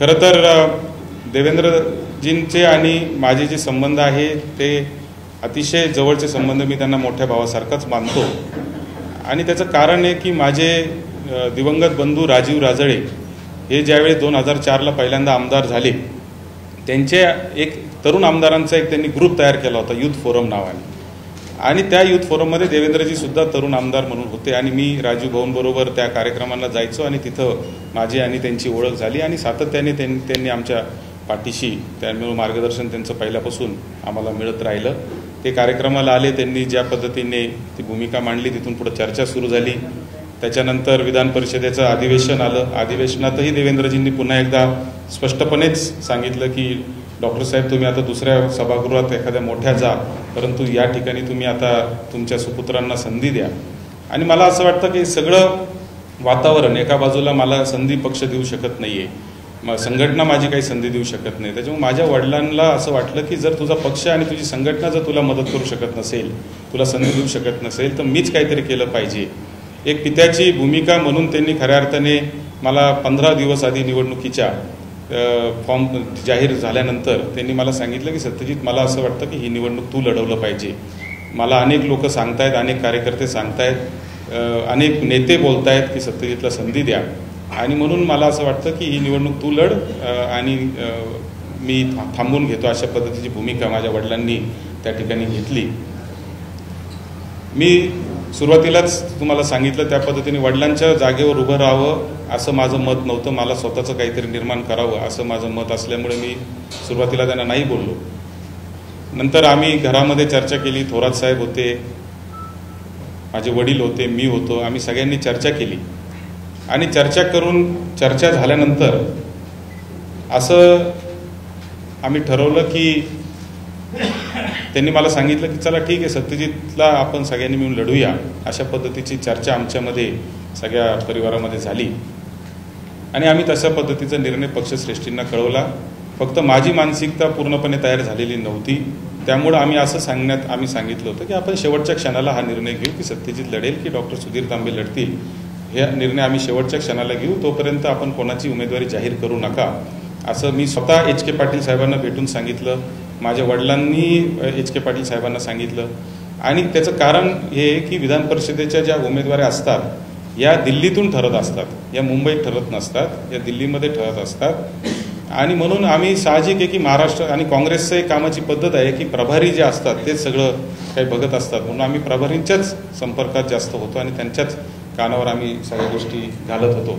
खरं तर देवेंद्रजींचे आणि माझे जे संबंध आहे ते अतिशय जवळचे संबंध मी त्यांना मोठ्या भावासारखाच मानतो. आणि त्याचं कारण आहे की माझे दिवंगत बंधू राजीव राजळे हे ज्यावेळी दोन हजार चारला पहिल्यांदा आमदार झाले त्यांचे एक तरुण आमदारांचा एक त्यांनी ग्रुप तयार केला होता युथ फोरम नावाने. आणि त्या युथ फोरममध्ये देवेंद्रजी सुद्धा तरुण आमदार म्हणून होते. आणि मी राजू भाऊंबरोबर त्या कार्यक्रमाला जायचो आणि तिथं माझी आणि त्यांची ओळख झाली आणि सातत्याने त्यांनी त्यांनी आमच्या पाठीशी त्यामुळे मार्गदर्शन त्यांचं पहिल्यापासून आम्हाला मिळत राहिलं. ते कार्यक्रमाला आले त्यांनी ज्या पद्धतीने ती भूमिका मांडली तिथून पुढे चर्चा सुरू झाली. त्याच्यानंतर विधान परिषदेचं अधिवेशन आलं. अधिवेशनातही देवेंद्रजींनी पुन्हा एकदा स्पष्टपणेच सांगितलं की डॉक्टर साहेब तुम्ही आता दुसऱ्या सभागृहात एखाद्या मोठ्या जा परंतु या ठिकाणी तुम्ही आता तुमच्या सुपुत्रांना संधी द्या. आणि मला असं वाटतं की सगळं वातावरण एका बाजूला मला संधी पक्ष देऊ शकत नाहीये. मग संघटना माझी काही संधी देऊ शकत नाही. त्याच्यामुळे माझ्या वडिलांना असं वाटलं की जर तुझा पक्ष आणि तुझी संघटना जर तुला मदत करू शकत नसेल तुला संधी देऊ शकत नसेल तर मीच काहीतरी केलं पाहिजे. एक पित्याची भूमिका म्हणून त्यांनी खऱ्या अर्थाने मला पंधरा दिवस आधी निवडणुकीच्या फॉर्म जाहीर झाल्यानंतर त्यांनी मला सांगितलं की सत्यजित मला असं वाटतं की ही निवडणूक तू लढवलं पाहिजे. मला अनेक लोक सांगतायत अनेक कार्यकर्ते सांगतायत अनेक नेते बोलतायत की सत्यजितला संधी द्या. आणि म्हणून मला असं वाटतं की ही निवडणूक तू लढ आणि मी थांबून घेतो अशा पद्धतीची भूमिका माझ्या वडिलांनी त्या ठिकाणी घेतली. मी सुरुवातीलाच तुम्हाला सांगितलं त्या पद्धतीने वडिलांच्या जागेवर उभं राहावं असं माझं मत नव्हतं. मला स्वतःचं काहीतरी निर्माण करावं असं माझं मत असल्यामुळे मी सुरुवातीला त्यांना नाही बोललो. नंतर आम्ही घरामध्ये चर्चा केली. थोरात साहेब होते माझे वडील होते मी होतो. आम्ही सगळ्यांनी चर्चा केली. आणि चर्चा करून चर्चा झाल्यानंतर असं आम्ही ठरवलं की त्यांनी मला सांगितलं की चला ठीक आहे सत्यजितला आपण सगळ्यांनी मिळून लढूया. अशा पद्धतीची चर्चा आमच्यामध्ये सगळ्या परिवारामध्ये झाली. आणि आम्ही तशा पद्धतीचा निर्णय पक्षश्रेष्ठींना कळवला. फक्त माझी मानसिकता पूर्णपणे तयार झालेली नव्हती. त्यामुळं आम्ही असं सांगण्यात आम्ही सांगितलं होतं की आपण शेवटच्या क्षणाला हा निर्णय घेऊ की सत्यजित लढेल की डॉक्टर सुधीर तांबे लढतील? हे निर्णय आम्ही शेवटच्या क्षणाला घेऊ तोपर्यंत आपण कोणाची उमेदवारी जाहीर करू नका. असं मी स्वतः एच के पाटील साहेबांना भेटून सांगितलं. माझ्या वडिलांनी एच के पाटील साहेबांना सांगितलं. आणि त्याचं कारण हे आहे की विधान परिषदेच्या ज्या उमेदवारी असतात या दिल्लीतून ठरत असतात. या मुंबईत ठरत नसतात या दिल्लीमध्ये ठरत असतात. आणि म्हणून आम्ही साहजिक आहे की महाराष्ट्र आणि काँग्रेसचं एक कामाची पद्धत आहे की प्रभारी जे असतात तेच सगळं काही बघत असतात. म्हणून आम्ही प्रभारींच्याच संपर्कात जास्त होतो आणि त्यांच्याच कानावर आम्ही सगळ्या गोष्टी घालत होतो.